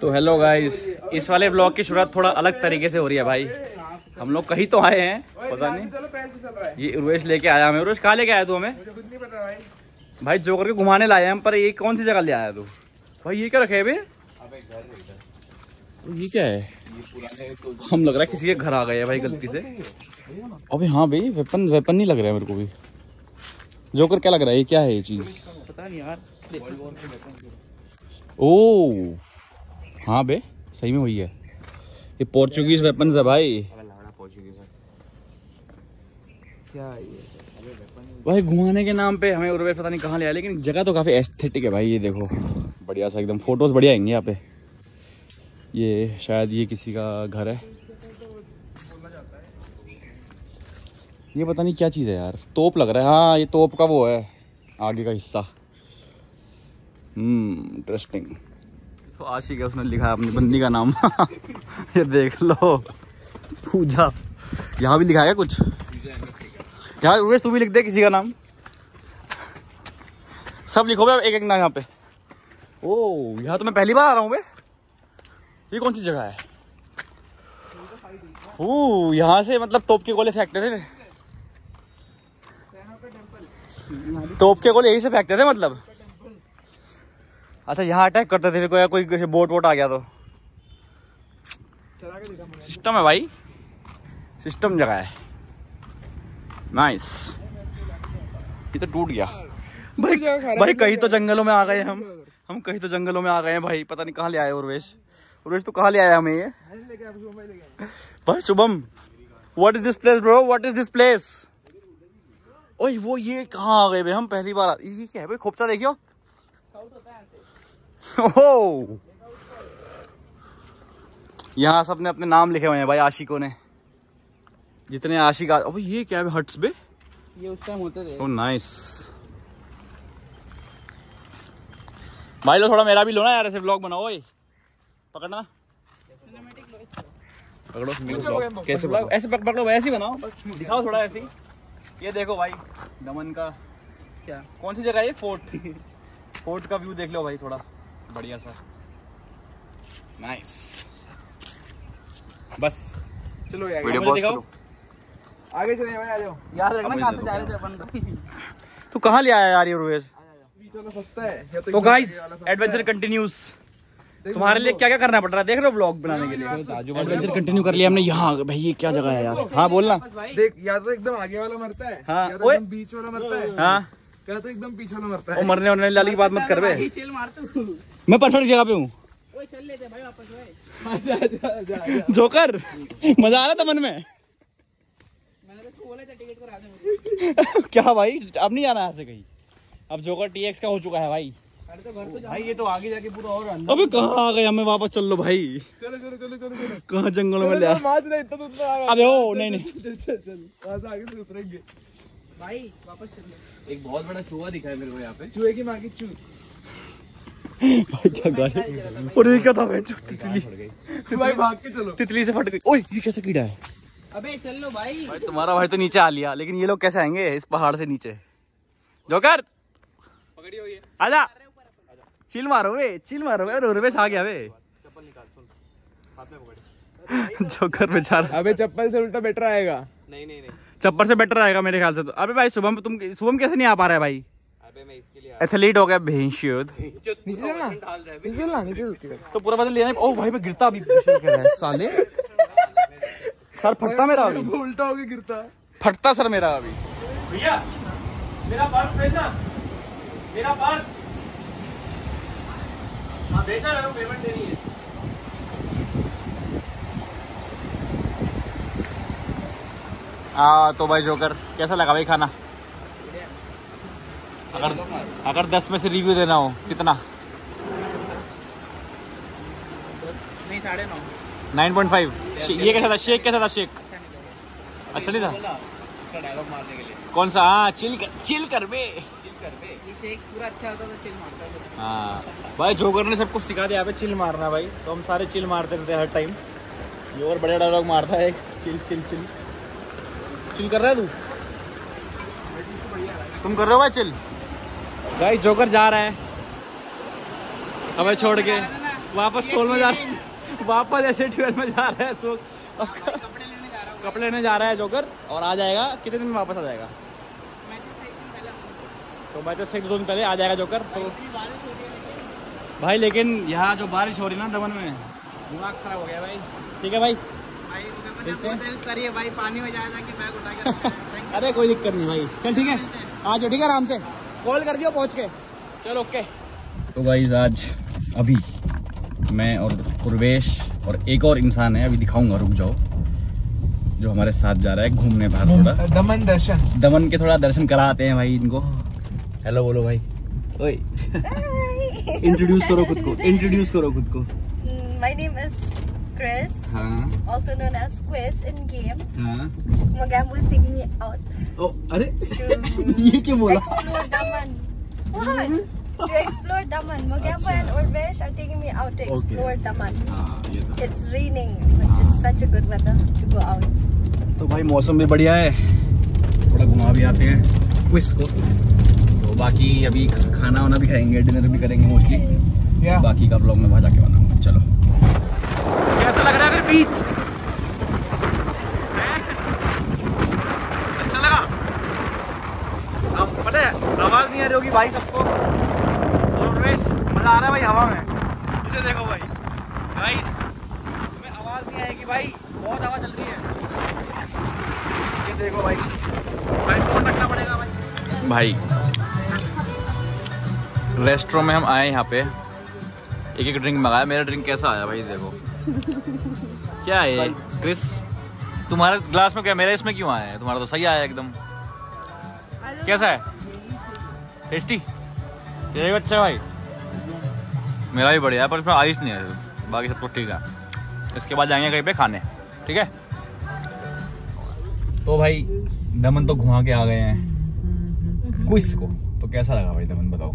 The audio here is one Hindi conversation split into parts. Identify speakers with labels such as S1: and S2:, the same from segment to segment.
S1: तो हेलो गाइस इस वाले ब्लॉग की शुरुआत थोड़ा अलग तरीके से हो रही है भाई। हम लोग कहीं तो आए हैं पता नहीं। ये उर्वेश लेके आया हमें। उर्वेश कहाँ लेके आया तू हमें? भाई। जो करके घुमाने लाए हम पर ये कौन सी जगह ले आया तू? भाई ये क्या रखे है बे ये क्या है? हम लग रहा है किसी के घर आ गए भाई गलती से। अबे हाँ भाई वेपन वेपन नहीं लग रहा है मेरे को भी। जोकर क्या लग रहा है? ये क्या है ये चीज़?
S2: पता नहीं यार
S1: ओ हाँ बे सही में वही है। ये पोर्चुगीज वेपन्स है भाई। भाई घुमाने के नाम पे हमें उर्वेश पता नहीं कहाँ ले आया लेकिन जगह तो काफ़ी एस्थेटिक है भाई ये देखो। बढ़िया सा एकदम फ़ोटोज़ बढ़िया आएँगे यहाँ पे। ये शायद ये किसी का घर है। ये पता नहीं क्या चीज़ है यार तोप लग रहा है। हाँ ये तोप का वो है आगे का हिस्सा। हम्म इंटरेस्टिंग तो आशिक है, उसने लिखा अपनी बंदी का नाम। ये देख लो। पूजा। यहाँ भी लिखा है कुछ? यहाँ, उमेश, तू भी लिख दे किसी का नाम। सब लिखो बे एक एक नाम यहाँ पे। ओ, यहाँ तो मैं पहली बार आ रहा हूँ बे ये कौन सी जगह है? ओ, यहाँ से मतलब तोप के गोले फेंकते थे। तोप के गोले यही से फेंकते थे मतलब? अच्छा यहाँ अटैक करते थे कोई कोई बोट वोट आ गया तो? सिस्टम है भाई। सिस्टम जगह है। नाइस ये तो टूट गया। भाई भाई कहीं तो जंगलों में आ गए हम। हम कहीं तो जंगलों में आ गए हैं भाई। पता नहीं कहाँ ले आए उर्वेश। उर्वेश तो कहाँ ले आया हमें ये? भाई Shubham what is this place bro what is this place ओए वो ये कहाँ आ गए भाई? हम पहली बार ये क्या है? भाई खोपचा देखियो ओहो यहाँ सबने अपने नाम लिखे हुए हैं भाई आशिकों ने। जितने आशिक आ... अबे ये क्या है हट्स बे?
S2: ये उस टाइम होते थे।
S1: ओ नाइस भाई लो थोड़ा मेरा भी लो ना यार ऐसे ब्लॉग बनाओ ओए। पकड़ना। पकड़ो vlog। कैसे ब्लॉग ऐसे पक- पकड़ो ही बनाओ। दिखाओ थोड़ा ऐसे ये देखो भाई दमन का
S2: क्या?
S1: कौन सी जगह है फोर्ट। फोर्ट का व्यू देख लो भाई थोड़ा। बढ़िया सा। नाइस बस।
S2: चलो
S1: वीडियो दिखाओ।
S2: आगे चले भाई आ जाओ। याद रखना कहाँ से जा रहे थे अपन
S1: तू। कहाँ ले आया यार ये
S2: बीच है।
S1: तो गाइस एडवेंचर कंटिन्यूस तुम्हारे लिए क्या क्या करना पड़ रहा है? देख रहे हो ब्लॉग बनाने के लिए। एडवेंचर कंटिन्यू कर लिया हमने यहाँ। भाई ये क्या जगह है यार? हाँ बोलना।
S2: देख या तो एकदम आगे वाला मरता है।
S1: हाँ,
S2: या तो बीच वाला मरता है।
S1: हाँ।
S2: तो एकदम पीछे वाला मरता है।
S1: मरने वरने वाली की बात मत कर बे।
S3: चल मार तू।
S1: मैं परफेक्ट जगह पे हूँ।
S3: ओए चल लेते भाई वापस ओए
S2: जा जा जा जा
S1: जोकर मज़ा आ रहा था मन में?
S3: मैंने तो उसको बोला था टिकट करा दे मुझे।
S1: क्या भाई अब नहीं आना यहाँ से कहीं? अब जोकर टीएक्स का हो चुका है भाई।
S3: तो घर तो
S2: भाई ये तो आगे जाके पूरा और अंदर।
S1: अबे कहाँ आ गए? हमें वापस चल लो भाई।
S2: चलो चलो चलो चलो
S1: कहाँ जंगलों में ले अबे ओ नहीं नहीं।
S3: भाई वापस चल
S2: एक बहुत बड़ा चूहा दिखा है मेरे को यहाँ पे। चूहे की माँ की चू
S1: भाई क्या गाड़ी और ये क्या था तितली।
S2: भाई भाग के चलो।
S1: तितली से फट गई। ओए ये कैसे कीड़ा है?
S3: अबे चल लो भाई।
S1: भाई तुम्हारा भाई तो नीचे आ लिया लेकिन ये लोग कैसे आएँगे? इस पहाड़ से नीचे। जोकर!
S2: पकड़ी है।
S1: आजा। चिल मारो वे चिल मारो वे अरे उर्वेश आ गया वे।
S2: चप्पल निकाल सुन। हाथ में पकड़।
S1: जोकर बेचारा।
S2: अबे चप्पल से उल्टा बेटर आएगा। नहीं नहीं नहीं।
S1: चप्पर से बेटर आएगा मेरे ख्याल से तो। अबे भाई शुभम तुम शुभम कैसे नहीं आ पा रहा है भाई?
S2: अबे मैं
S1: एथलीट हो गया भेंशियोद
S2: नीचे चलना। नीचे चलना नीचे चलती है।
S1: तो पूरा बदल लिया ओ भाई मैं गिरता अभी। है साले। सर फटता मेरा अभी।
S2: उल्टा होके गिरता।
S1: फटता सर मेरा अभी। भैया मेरा पर्स भेजना। मेरा पर्स। हाँ भेजना पेमेंट देनी है। हाँ तो भाई जोकर कैसा लगा भाई खाना? अगर अगर दस में से रिव्यू देना हो कितना? नाइन पॉइंट फाइव ये कैसा था? शेक कैसा था शेक? अच्छा नहीं था
S2: डायलॉग मारने के लिए।
S1: कौन सा? हाँ चिल कर चिल कर बे।
S3: ये शेक पूरा अच्छा होता तो फिर
S1: हाँ। भाई जोकर ने सबको सिखा दिया यहाँ पे चिल मारना भाई। तो हम सारे चिल मारते रहते हैं हर टाइम जोकर बड़े डायलॉग मारता है। चिल चिल चिल चिल कर रहा है तू? तुम कर रहे हो भाई चिल भाई जोकर जा रहा है। हमें छोड़ के। वापस सोल में जा रहे वापस ऐसे ट्वेल्व में जा रहा है सोल
S3: कपड़े लेने जा रहा हूँ
S1: है जोकर और आ जाएगा। कितने दिन में वापस आ जाएगा?
S3: तो एक पहले
S1: तो तो दो दिन पहले आ जाएगा जोकर तो
S3: हो है
S1: भाई लेकिन यहाँ जो बारिश हो रही है ना दमन में दिमाग खराब हो गया भाई। ठीक है भाई।
S3: भाई
S1: हैं।
S3: भाई पानी जाएगा कि बैग उठा के है।
S1: अरे कोई दिक्कत नहीं भाई। चल ठीक है। आ जाओ ठीक है आराम से। कॉल कर दियो पहुँच के। चलो ओके। तो गाइज़ आज अभी मैं और पूर्वेश और एक और इंसान है अभी दिखाऊँगा रुक जाओ। जो हमारे साथ जा रहा है घूमने बाहर थोड़ा।
S2: दमन दर्शन।
S1: दमन के थोड़ा दर्शन कराते हैं भाई इनको। हेलो बोलो भाई। ओए। इंट्रोड्यूस करो खुद को इंट्रोड्यूस करो खुद को।
S4: My name is Chris,
S1: हाँ
S4: also known as Quiz in game.
S1: हाँ
S4: Mogambo is taking me out
S1: अरे
S4: to
S1: ये क्यों बोला
S4: explore Daman. What? to explore Daman. Mogambo and Urvesh are taking me out to explore Okay. Daman.
S1: हाँ तो
S4: It's raining, but it's such a good weather to go out.
S1: तो भाई मौसम भी बढ़िया है थोड़ा घुमा भी आते हैं क्विज को तो बाकी अभी खाना वाना भी खाएँगे डिनर भी करेंगे मोस्टली
S2: या
S1: बाकी का ब्लॉग में वहाँ जाके बनाऊँगा चलो कैसा लग रहा है फिर बीच अच्छा लगा। अब पता है आवाज़ नहीं आ रही होगी भाई सबको। और उमेश मज़ा आ रहा है भाई हवा में। इसे देखो भाई। गाइस तुम्हें आवाज़ नहीं आएगी भाई। बहुत हवा चल रही है। ये देखो भाई। भाई फ़ोन रखना पड़ेगा भाई। भाई रेस्टोरेंट में हम आए यहाँ पे। एक एक ड्रिंक मंगाया। मेरा ड्रिंक कैसा आया भाई देखो। क्या है? क्रिस तुम्हारे ग्लास में क्या मेरा इसमें क्यों आया है? तुम्हारा तो सही आया एकदम। कैसा है? टेस्टी ये अच्छा भाई। मेरा भी बढ़िया है पर इसमें आइस नहीं है। बाकी सब कुछ ठीक है। इसके बाद जाएँगे कहीं पे खाने। ठीक है? तो भाई दमन तो घुमा के आ गए हैं। कुछ को। तो कैसा लगा भाई दमन बताओ?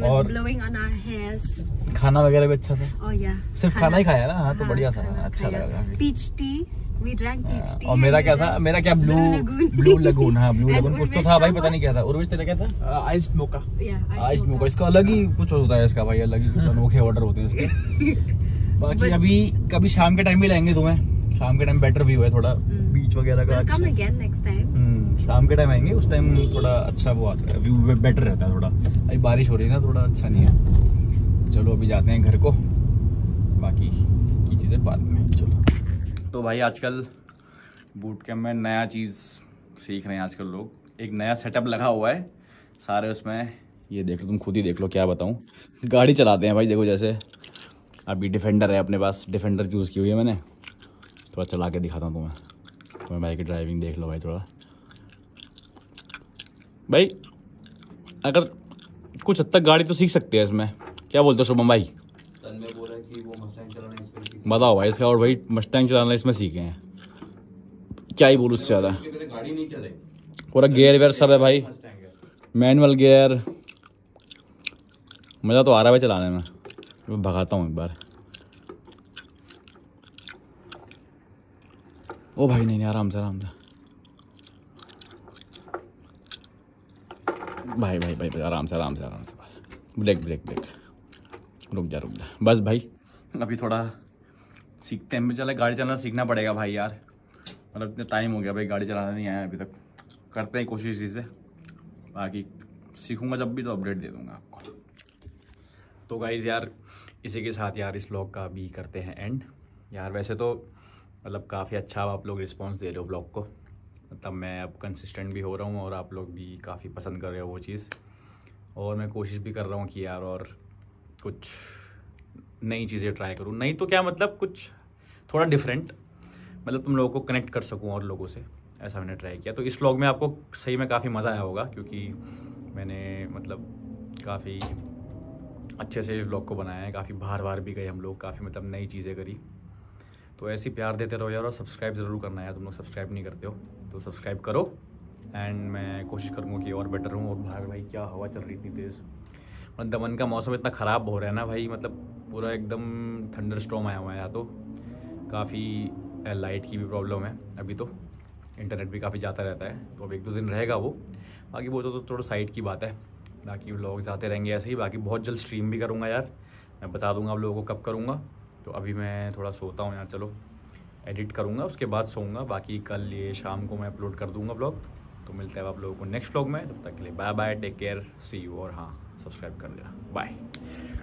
S1: और-. खाना वगैरह भी अच्छा था?
S4: Oh yeah.
S1: सिर्फ़ खाना ही खाया ना? हाँ तो
S4: हाँ,
S1: बढ़िया था। अच्छा लगा।
S4: Peach tea. We drank peach tea.
S1: और मेरा क्या था? मेरा क्या? ब्लू ब्लू लगून हाँ ब्लू लगून कुछ तो था भाई पता नहीं क्या था। उर्वेश तेरा क्या था?
S2: Ice mocha
S4: Yeah,
S1: ice mocha इसका अलग ही कुछ होता है इसका भाई अलग ही कुछ अनोखे ऑर्डर होते हैं इसके। बाकी
S4: But-
S1: अभी कभी शाम के टाइम भी लाएँगे तुम्हें। शाम के टाइम बेटर व्यू है थोड़ा।
S4: Hmm.
S1: बीच वगैरह का शाम के टाइम आएँगे, उस टाइम थोड़ा अच्छा वो आता है व्यू बेटर रहता है थोड़ा। अभी बारिश हो रही है ना, थोड़ा अच्छा नहीं है। चलो, अभी जाते हैं घर को। बाकी की चीज़ें बाद में। चलो। तो भाई, आजकल बूट कैम्प में नया चीज़ सीख रहे हैं आजकल लोग। एक नया सेटअप लगा हुआ है। सारे उसमें, ये देख लो, तुम खुद ही देख लो, क्या बताऊँ। गाड़ी चलाते हैं भाई, देखो जैसे। अभी डिफेंडर है अपने पास। डिफेंडर चूज़ की हुई है मैंने। थोड़ा चला के दिखाता हूँ तुम्हें। तुम्हें भाई की ड्राइविंग देख लो भाई थोड़ा। भाई अगर कुछ हद तक गाड़ी तो सीख सकते हैं इसमें। क्या बोलते हो शुभम भाई? बताओ भाई इसका और भाई मस्टैंग चलाना इसमें सीखे। हैं क्या ही बोलूँ उससे ज़्यादा पूरा गियर वेयर सब है भाई। मैनुअल गियर मज़ा तो आ रहा है भाई चलाने में। मैं भगाता हूँ एक बार। ओ भाई नहीं नहीं आराम से आराम से। भाई भाई भाई आराम से आराम से आराम से। भाई ब्रेक ब्रेक ब्रेक। रुक जा रुक जा। बस भाई। अभी थोड़ा सीखते हैं। चले गाड़ी चलाना सीखना पड़ेगा भाई यार। मतलब इतना टाइम हो गया भाई, गाड़ी चलाना नहीं आया अभी तक। करते हैं कोशिश इसे बाकी सीखूँगा जब भी तो अपडेट दे दूँगा आपको। तो गाइज़ यार, इसी के साथ यार इस ब्लॉग का भी करते हैं एंड यार वैसे तो मतलब काफ़ी अच्छा आप लोग रिस्पॉन्स दे रहे हो ब्लॉग को। मतलब मैं अब कंसिस्टेंट भी हो रहा हूँ और आप लोग भी काफ़ी पसंद कर रहे हो वो चीज़। और मैं कोशिश भी कर रहा हूँ कि यार और कुछ नई चीज़ें ट्राई करूँ। नहीं तो क्या मतलब कुछ थोड़ा डिफरेंट मतलब तुम लोगों को कनेक्ट कर सकूँ और लोगों से। ऐसा मैंने ट्राई किया। तो इस व्लॉग में आपको सही में काफ़ी मज़ा आया होगा क्योंकि मैंने मतलब काफ़ी अच्छे से व्लॉग को बनाया है। काफ़ी बाहर बाहर भी गए हम लोग, काफ़ी मतलब नई चीज़ें करी। तो ऐसे ही प्यार देते रहो यार और सब्सक्राइब ज़रूर करना यार तुम लोग सब्सक्राइब नहीं करते हो तो सब्सक्राइब करो। एंड मैं कोशिश करूँगा कि और बेटर हूँ और बाहर भाई क्या हवा चल रही थी तेज़? मतलब दमन का मौसम इतना ख़राब हो रहा है ना भाई मतलब पूरा एकदम थंडर स्टॉम आया हुआ है यहाँ तो। काफ़ी लाइट की भी प्रॉब्लम है अभी तो। इंटरनेट भी काफ़ी जाता रहता है तो अब एक दो दिन रहेगा वो। बाकी वो तो, तो थोड़ा साइड की बात है। बाकी लोग आते रहेंगे ऐसे ही बाकी बहुत जल्द स्ट्रीम भी करूँगा यार। मैं बता दूँगा आप लोगों को कब करूँगा। तो अभी मैं थोड़ा सोता हूँ यार, चलो। एडिट करूँगा, उसके बाद सोऊँगा। बाकी कल ये शाम को मैं अपलोड कर दूँगा ब्लॉग तो मिलते हैं आप लोगों को नेक्स्ट ब्लॉग में। तब तक के लिए bye bye take care see you और हाँ सब्सक्राइब कर देना। बाय